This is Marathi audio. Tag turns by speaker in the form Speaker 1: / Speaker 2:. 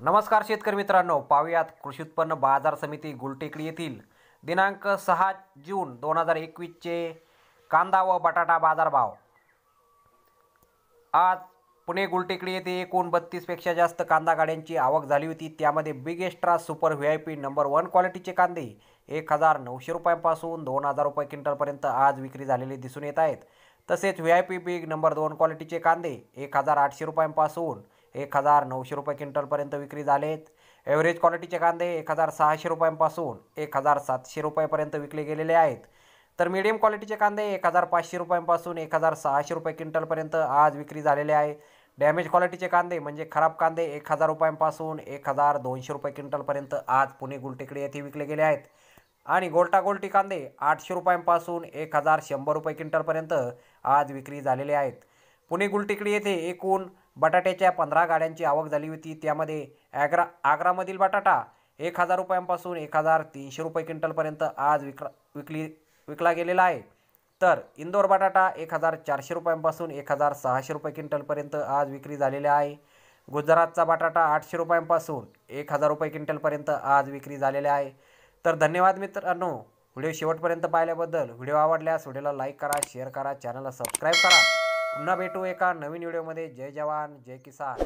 Speaker 1: नमस्कार शेतकरी मित्रांनो. पाहुयात कृषी उत्पन्न बाजार समिती गुलटेकडी येथील दिनांक सहा जून दोन हजार एकवीसचे कांदा व बटाटा बाजारभाव. आज पुणे गुलटेकडी येथे एकूण बत्तीसपेक्षा जास्त कांदा गाड्यांची आवक झाली होती. त्यामध्ये big extra super V I P number one क्वालिटीचे कांदे एक हजार नऊशे रुपयांपासून दोन हजार रुपये क्विंटलपर्यंत आज विक्री झालेले दिसून येत आहेत. तसेच V I P big number दोन क्वालिटीचे कांदे एक हजार आठशे रुपयांपासून एक हजार नऊशे रुपये क्विंटलपर्यंत विक्री झालेत ॲव्हरेज क्वालिटीचे कांदे एक हजार सहाशे रुपयांपासून एक हजार सातशे रुपयापर्यंत विकले गेलेले आहेत. तर मीडियम क्वालिटीचे कांदे एक हजार पाचशे रुपयांपासून एक हजार सहाशे रुपये क्विंटलपर्यंत आज विक्री झालेले आहे. डॅमेज क्वालिटीचे कांदे म्हणजे खराब कांदे एक हजार रुपयांपासून एक हजार दोनशे रुपये क्विंटलपर्यंत आज पुणे गुलटेकडी येथे विकले गेले आहेत. आणि गोलटा गोलटी कांदे आठशे रुपयांपासून एक हजार शंभर रुपये क्विंटलपर्यंत आज विक्री झालेले आहेत. पुणे गुलटेकडी येथे एकूण बटाट्याच्या पंधरा गाड्यांची आवक झाली होती. त्यामध्ये ॲग्रा आग्रामधील बटाटा एक हजार रुपयांपासून एक हजार तीनशे रुपये क्विंटलपर्यंत आज विक्र विकली विकला गेलेला आहे. तर इंदोर बटाटा एक हजार चारशे रुपयांपासून एक हजार सहाशे रुपये क्विंटलपर्यंत आज विक्री झालेला आहे. गुजरातचा बटाटा आठशे रुपयांपासून एक हजार रुपये क्विंटलपर्यंत आज विक्री झालेला आहे. तर धन्यवाद मित्रांनो. व्हिडिओ शेवटपर्यंत पाहिल्याबद्दल व्हिडिओ आवडल्यास व्हिडिओला लाईक करा शेअर करा चॅनलला सबस्क्राईब करा. पुन्हा भेटू एका नवीन व्हिडिओमध्ये. जय जवान जय किसान.